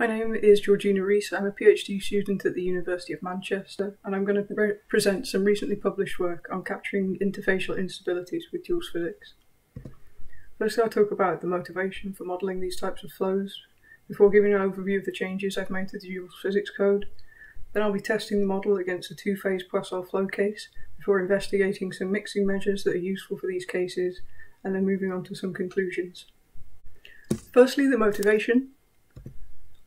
My name is Georgina Reece. I'm a PhD student at the University of Manchester, and I'm going to pre present some recently published work on capturing interfacial instabilities with DualSPHysics. First, I'll talk about the motivation for modelling these types of flows, before giving an overview of the changes I've made to the DualSPHysics code. Then I'll be testing the model against a two-phase Poiseuille flow case, before investigating some mixing measures that are useful for these cases, and then moving on to some conclusions. Firstly, the motivation.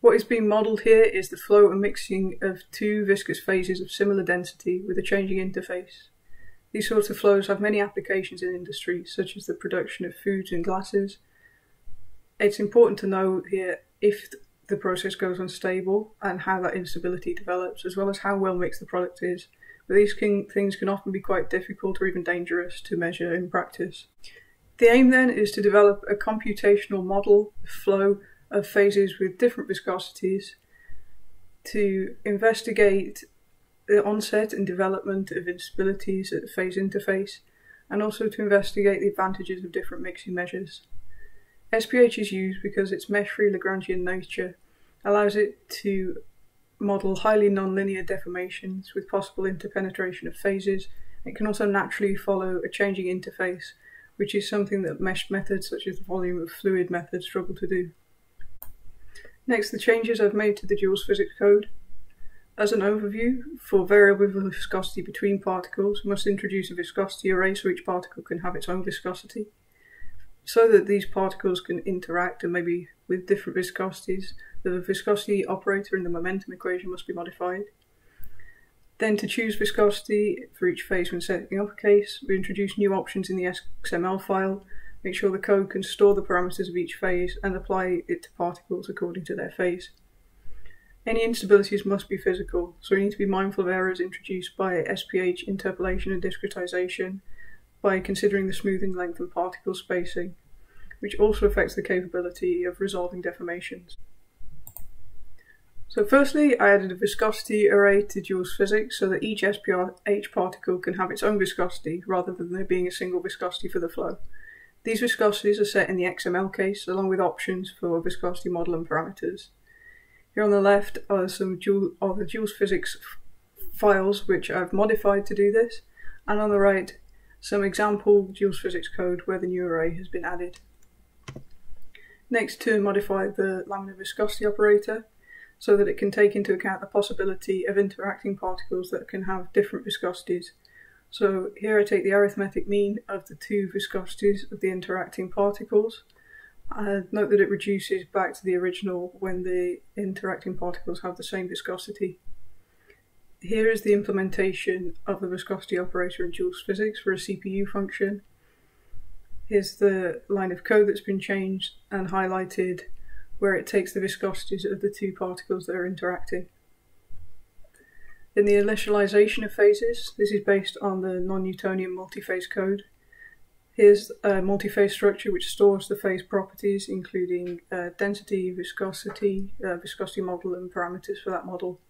What is being modelled here is the flow and mixing of two viscous phases of similar density with a changing interface. These sorts of flows have many applications in industry, such as the production of foods and glasses. It's important to know here if the process goes unstable and how that instability develops, as well as how well mixed the product is. But these can, things can often be quite difficult or even dangerous to measure in practice. The aim then is to develop a computational model of flow of phases with different viscosities to investigate the onset and development of instabilities at the phase interface and also to investigate the advantages of different mixing measures. SPH is used because its mesh-free Lagrangian nature allows it to model highly nonlinear deformations with possible interpenetration of phases. It can also naturally follow a changing interface, which is something that meshed methods such as the volume of fluid method struggle to do. Next, the changes I've made to the DualSPHysics code. As an overview, for variable viscosity between particles, we must introduce a viscosity array so each particle can have its own viscosity. So that these particles can interact and maybe with different viscosities, the viscosity operator in the momentum equation must be modified. Then to choose viscosity for each phase when setting up a case, we introduce new options in the XML file Make sure the code can store the parameters of each phase and apply it to particles according to their phase. Any instabilities must be physical, so we need to be mindful of errors introduced by SPH interpolation and discretization by considering the smoothing length and particle spacing, which also affects the capability of resolving deformations. So firstly, I added a viscosity array to DualSPHysics so that each SPH particle can have its own viscosity rather than there being a single viscosity for the flow. These viscosities are set in the XML case along with options for viscosity model and parameters. Here on the left are some Joule, are the DualSPHysics files which I've modified to do this, and on the right some example DualSPHysics code where the new array has been added. Next to modify the laminar viscosity operator so that it can take into account the possibility of interacting particles that can have different viscosities so here I take the arithmetic mean of the two viscosities of the interacting particles. And note that it reduces back to the original when the interacting particles have the same viscosity. Here is the implementation of the viscosity operator in DualSPHysics for a CPU function. Here's the line of code that's been changed and highlighted where it takes the viscosities of the two particles that are interacting. In the initialization of phases, this is based on the non-Newtonian multi-phase code. Here's a multi-phase structure which stores the phase properties, including uh, density, viscosity, uh, viscosity model, and parameters for that model.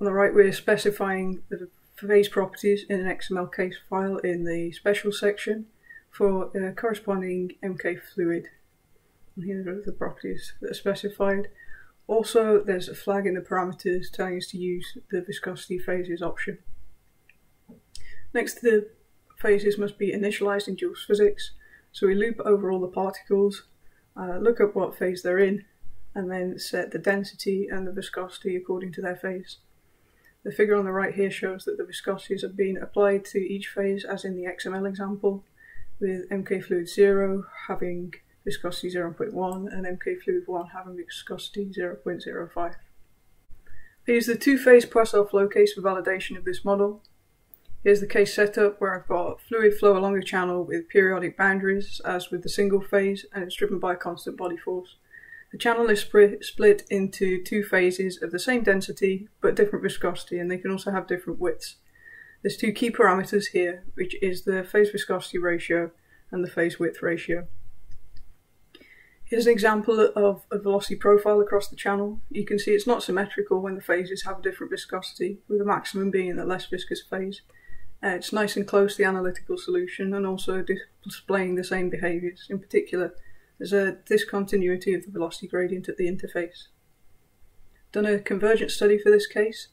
On the right, we're specifying the phase properties in an XML case file in the special section for a corresponding MK fluid. And here are the properties that are specified. Also, there's a flag in the parameters telling us to use the viscosity phases option. Next, the phases must be initialized in DualSPHysics. So we loop over all the particles, uh, look up what phase they're in, and then set the density and the viscosity according to their phase. The figure on the right here shows that the viscosities have been applied to each phase as in the XML example, with MK fluid 0 having viscosity 0.1 and MK fluid 1 having viscosity 0.05. I use the two-phase Poiseuille flow case for validation of this model. Here's the case setup where I've got fluid flow along a channel with periodic boundaries as with the single phase and it's driven by a constant body force. The channel is split into two phases of the same density but different viscosity and they can also have different widths. There's two key parameters here which is the phase viscosity ratio and the phase width ratio. Here's an example of a velocity profile across the channel. You can see it's not symmetrical when the phases have a different viscosity, with the maximum being in the less viscous phase. Uh, it's nice and close to the analytical solution and also displaying the same behaviours. In particular, there's a discontinuity of the velocity gradient at the interface. done a convergence study for this case.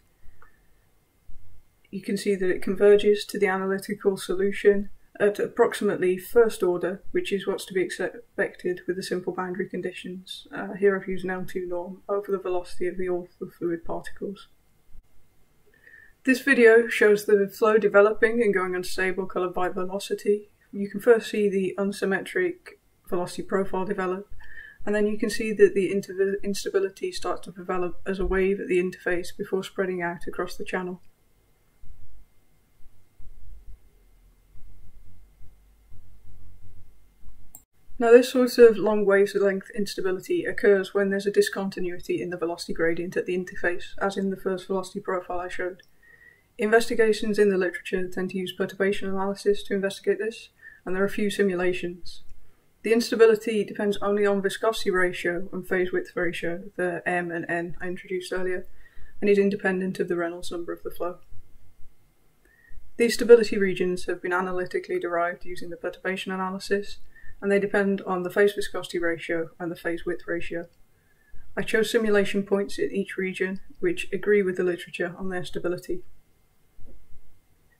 You can see that it converges to the analytical solution at approximately first order, which is what's to be expected with the simple boundary conditions. Uh, here I've used an L2 norm over the velocity of the all fluid particles. This video shows the flow developing and going unstable coloured by velocity. You can first see the unsymmetric velocity profile develop, and then you can see that the instability starts to develop as a wave at the interface before spreading out across the channel. Now this sort of long wavelength instability occurs when there's a discontinuity in the velocity gradient at the interface, as in the first velocity profile I showed. Investigations in the literature tend to use perturbation analysis to investigate this, and there are a few simulations. The instability depends only on viscosity ratio and phase width ratio, the M and N I introduced earlier, and is independent of the Reynolds number of the flow. These stability regions have been analytically derived using the perturbation analysis, and they depend on the phase viscosity ratio and the phase width ratio. I chose simulation points in each region which agree with the literature on their stability.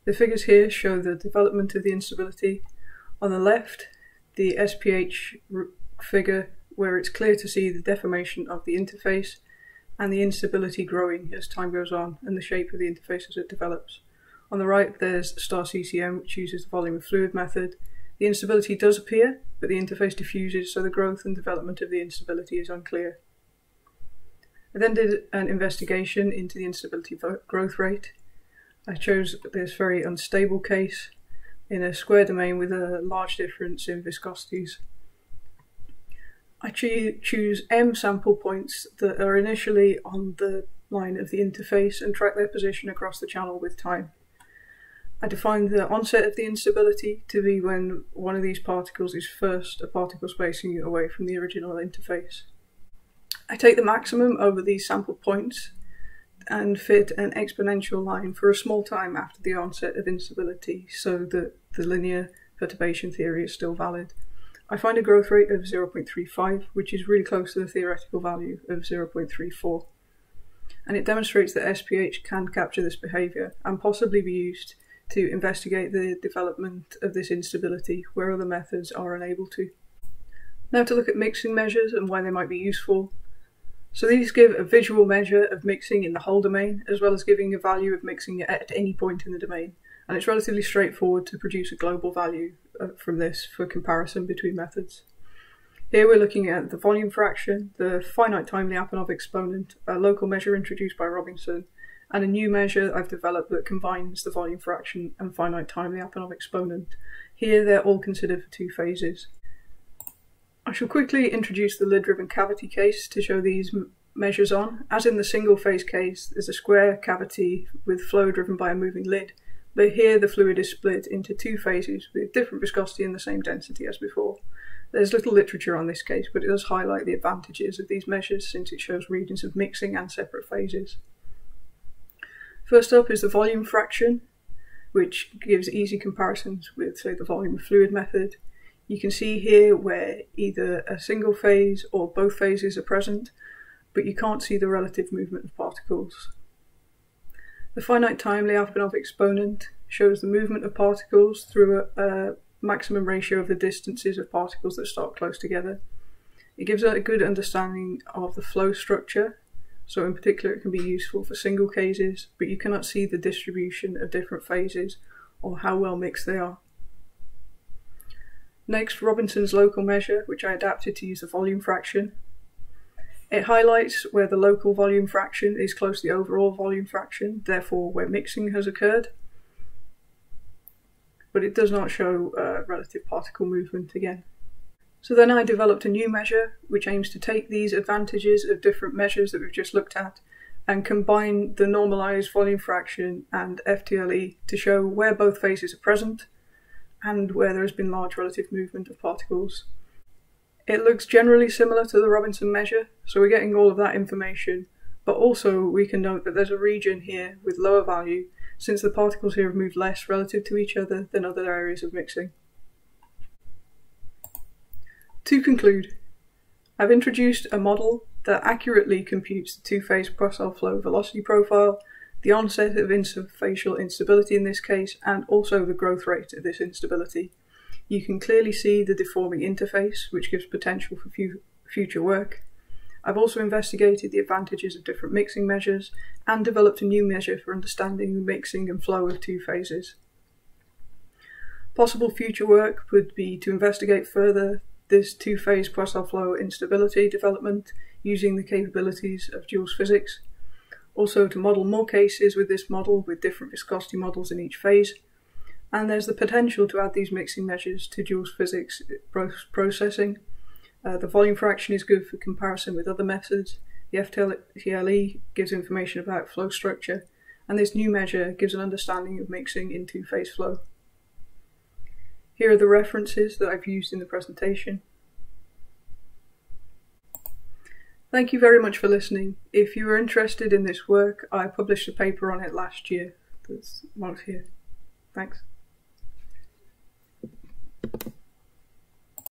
The figures here show the development of the instability. On the left, the SPH figure where it's clear to see the deformation of the interface and the instability growing as time goes on and the shape of the interface as it develops. On the right, there's STAR-CCM, which uses the volume of fluid method, the instability does appear, but the interface diffuses, so the growth and development of the instability is unclear. I then did an investigation into the instability growth rate. I chose this very unstable case in a square domain with a large difference in viscosities. I choose M sample points that are initially on the line of the interface and track their position across the channel with time. I define the onset of the instability to be when one of these particles is first a particle spacing away from the original interface. I take the maximum over these sample points and fit an exponential line for a small time after the onset of instability so that the linear perturbation theory is still valid. I find a growth rate of 0.35, which is really close to the theoretical value of 0.34. And it demonstrates that SPH can capture this behaviour and possibly be used to investigate the development of this instability where other methods are unable to. Now to look at mixing measures and why they might be useful. So these give a visual measure of mixing in the whole domain, as well as giving a value of mixing at any point in the domain. And it's relatively straightforward to produce a global value uh, from this for comparison between methods. Here we're looking at the volume fraction, the finite time Lyapunov exponent, a local measure introduced by Robinson, and a new measure I've developed that combines the volume fraction and finite time the Lyapunov exponent. Here they're all considered for two phases. I shall quickly introduce the lid-driven cavity case to show these measures on. As in the single phase case, there's a square cavity with flow driven by a moving lid, but here the fluid is split into two phases with different viscosity and the same density as before. There's little literature on this case, but it does highlight the advantages of these measures since it shows regions of mixing and separate phases. First up is the volume fraction, which gives easy comparisons with, say, the volume fluid method. You can see here where either a single phase or both phases are present, but you can't see the relative movement of particles. The finite time Lyapunov exponent shows the movement of particles through a, a maximum ratio of the distances of particles that start close together. It gives a good understanding of the flow structure so in particular it can be useful for single cases, but you cannot see the distribution of different phases or how well mixed they are. Next, Robinson's local measure, which I adapted to use the volume fraction. It highlights where the local volume fraction is close to the overall volume fraction, therefore where mixing has occurred. But it does not show uh, relative particle movement again. So then I developed a new measure which aims to take these advantages of different measures that we've just looked at and combine the normalized volume fraction and FTLE to show where both phases are present and where there has been large relative movement of particles. It looks generally similar to the Robinson measure, so we're getting all of that information, but also we can note that there's a region here with lower value since the particles here have moved less relative to each other than other areas of mixing. To conclude, I've introduced a model that accurately computes the two-phase Poiseuille flow velocity profile, the onset of interfacial instability in this case, and also the growth rate of this instability. You can clearly see the deforming interface, which gives potential for future work. I've also investigated the advantages of different mixing measures and developed a new measure for understanding the mixing and flow of two phases. Possible future work would be to investigate further this two-phase Poiseuille flow instability development using the capabilities of DualSPHysics. Also to model more cases with this model with different viscosity models in each phase. And there's the potential to add these mixing measures to DualSPHysics processing uh, the volume fraction is good for comparison with other methods. The FTLE gives information about flow structure, and this new measure gives an understanding of mixing in two-phase flow. Here are the references that I've used in the presentation. Thank you very much for listening. If you are interested in this work, I published a paper on it last year that's marked here. Thanks.